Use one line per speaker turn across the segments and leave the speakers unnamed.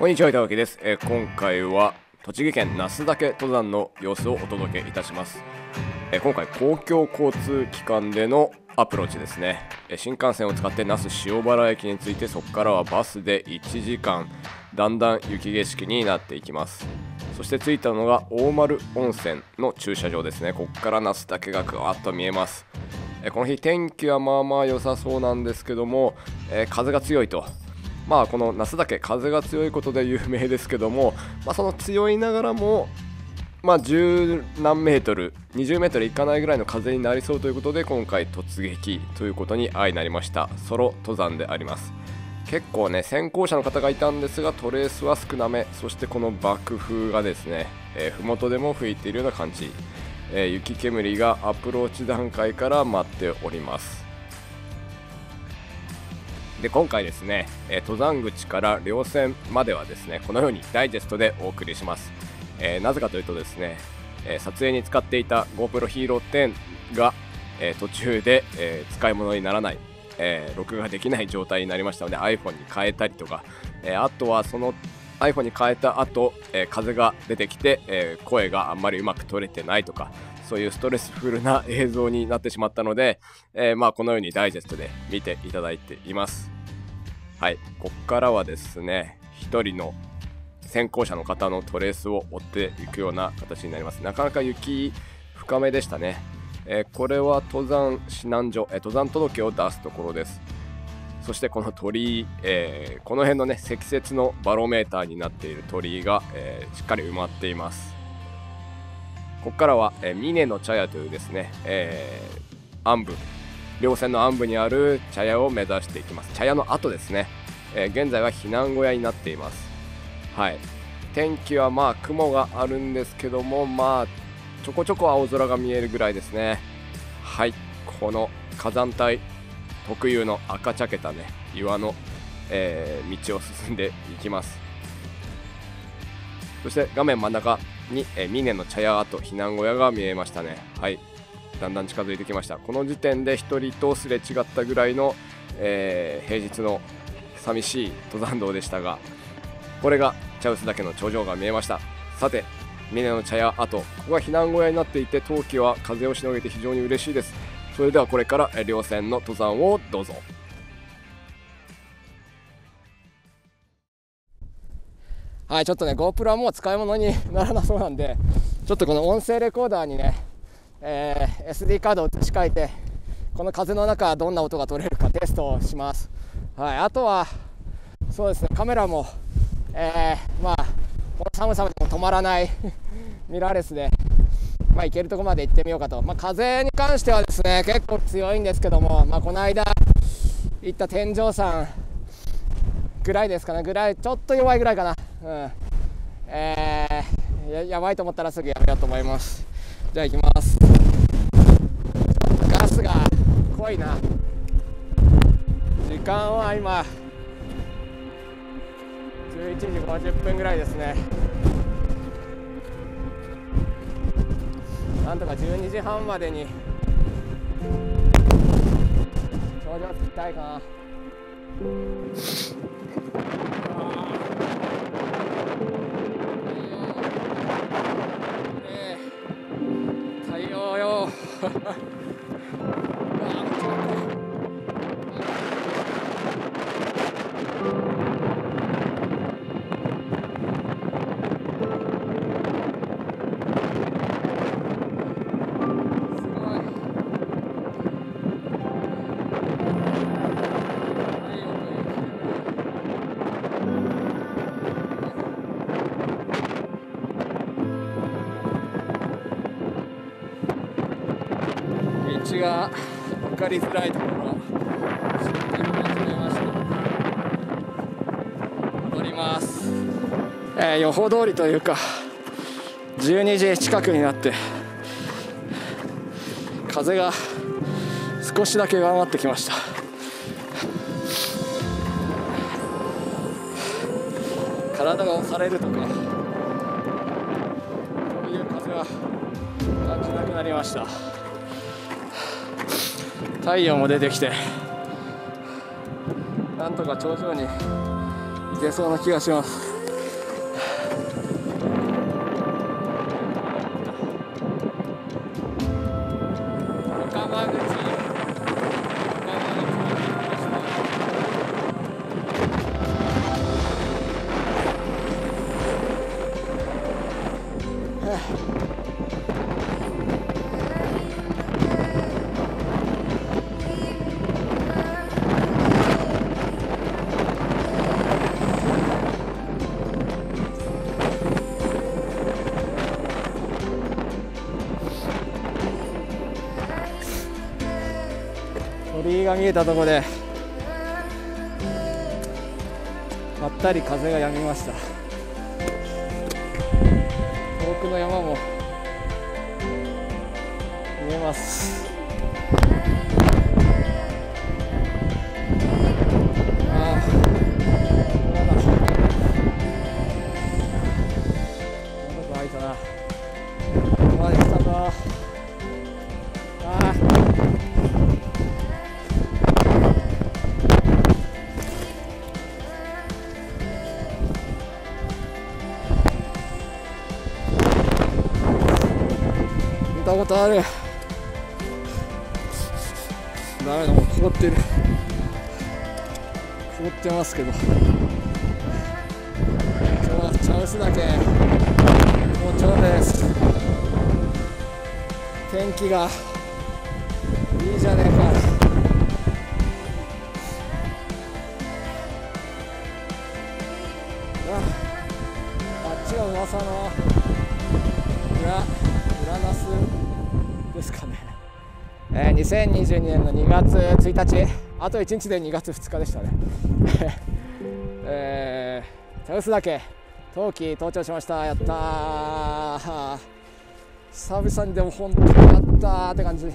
こんにちは、板垣です、えー今回は栃木県那須岳登山の様子をお届けいたします。えー今回、公共交通機関でのアプローチですね。えー新幹線を使って那須塩原駅に着いて、そこからはバスで1時間、だんだん雪景色になっていきます。そして着いたのが大丸温泉の駐車場ですね。ここから那須岳がぐわっと見えます。この日天気はまあまあ良さそうなんですけども、え風が強いとまあこの那須岳風が強いことで有名ですけども、まあ、その強いながらもまあ10何メートル20メートルいかないぐらいの風になりそうということで今回突撃ということに相なりました。ソロ登山であります。結構ね先行者の方がいたんですがトレースは少なめそしてこの爆風がですね、えー、麓でも吹いているような感じ、えー雪煙がアプローチ段階から待っております。で今回ですね、え登山口から稜線まではですねこのようにダイジェストでお送りします、えなぜかというとですね、え撮影に使っていた GoPro Hero 10が、え途中で、え使い物にならない、え録画できない状態になりましたので iPhone に変えたりとか、えあとはその iPhone に変えた後、え風が出てきて、え声があんまりうまく取れてないとかそういうストレスフルな映像になってしまったので、えーまあ、このようにダイジェストで見ていただいています。はい、ここからはですね、一人の先行者の方のトレースを追っていくような形になります。なかなか雪深めでしたね。えーこれは登山指南所、えー登山届を出すところです。そしてこの鳥居、えーこの辺のね、積雪のバロメーターになっている鳥居が、えーしっかり埋まっています。ここからは、えー、峰の茶屋というですね、えー、暗部、稜線の暗部にある茶屋を目指していきます。茶屋の後ですね、えー現在は避難小屋になっています。はい。天気はまあ雲があるんですけども、まあちょこちょこ青空が見えるぐらいですね。はい。この火山帯特有の赤茶けたね、岩の、えー道を進んでいきます。そして画面真ん中に、えー、峰の茶屋跡避難小屋が見えましたね。はい。だんだん近づいてきました。この時点で1人とすれ違ったぐらいの、えー平日の寂しい登山道でしたが、これが茶臼岳の頂上が見えました。さて、峰の茶屋跡、ここが避難小屋になっていて、冬季は風をしのげて非常に嬉しいです。それではこれからえ稜線の登山をどうぞ。はい、ちょっとね、GoPro はもう使い物にならなそうなんで、ちょっとこの音声レコーダーにね、えー SD カードを移し替えて、この風の中、どんな音が取れるかテストをします。はい、あとは、そうですね、カメラも、えーまあ、この寒さでも止まらない ミラーレスで、まあ、行けるところまで行ってみようかと、まあ、風に関してはですね、結構強いんですけども、まあ、この間行った天井山ぐらいですかね、ぐらい、ちょっと弱いぐらいかな。うん。えーややばいと思ったらすぐやめようと思います。じゃあ行きます。ガスが濃いな。時間は今11時50分ぐらいですね。なんとか12時半までに頂上着きたいかな。ええ。太陽よ。分かりづらいところが知ってき始めました。戻ります、えー予報通りというか12時近くになって風が少しだけ上回ってきました。体が押されるとかそういう風は感じなくなりました。太陽も出てきてなんとか頂上に行けそうな気がします。
が見えたところでまったり風が止みました。遠くの山も見えます。たことある。ダメだもう凍ってる。凍ってますけど。今日はチャンスだけ。好調です。天気がいいじゃねえか。ああっちが噂の。裏裏ナスですかね、えー、2022年の2月1日あと1日で2月2日でしたね。えー、茶臼岳冬季登頂しました。やったー。久々にでも本当にやったーって感じ。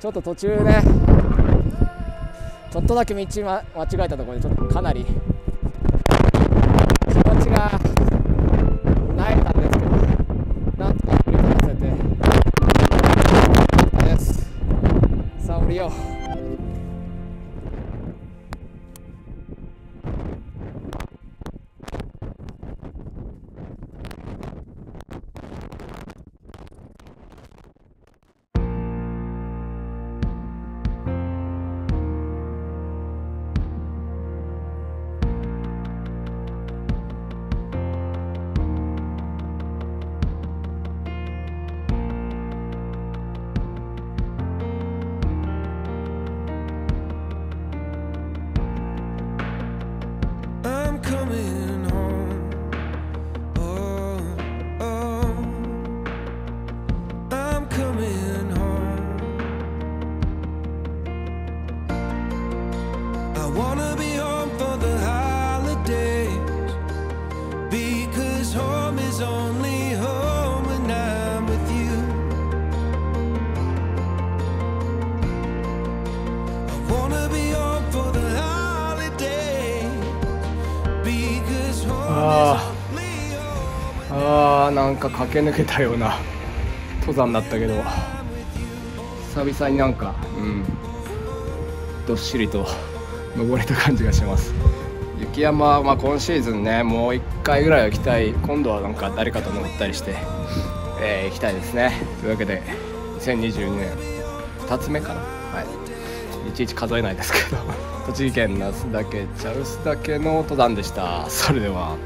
ちょっと途中ねちょっとだけ道、ま、間違えたところでちょっとかなり気持ちがああなんか駆け抜けたような登山だったけど久々になんかうんどっしりと登れた感じがします。雪山はまあ今シーズンねもう1回ぐらいは行きたい。今度はなんか誰かと登ったりして、えー、行きたいですね。というわけで2022年2つ目かな。はい。いちいち数えないですけど。栃木県那須岳茶臼岳の登山でした。それでは。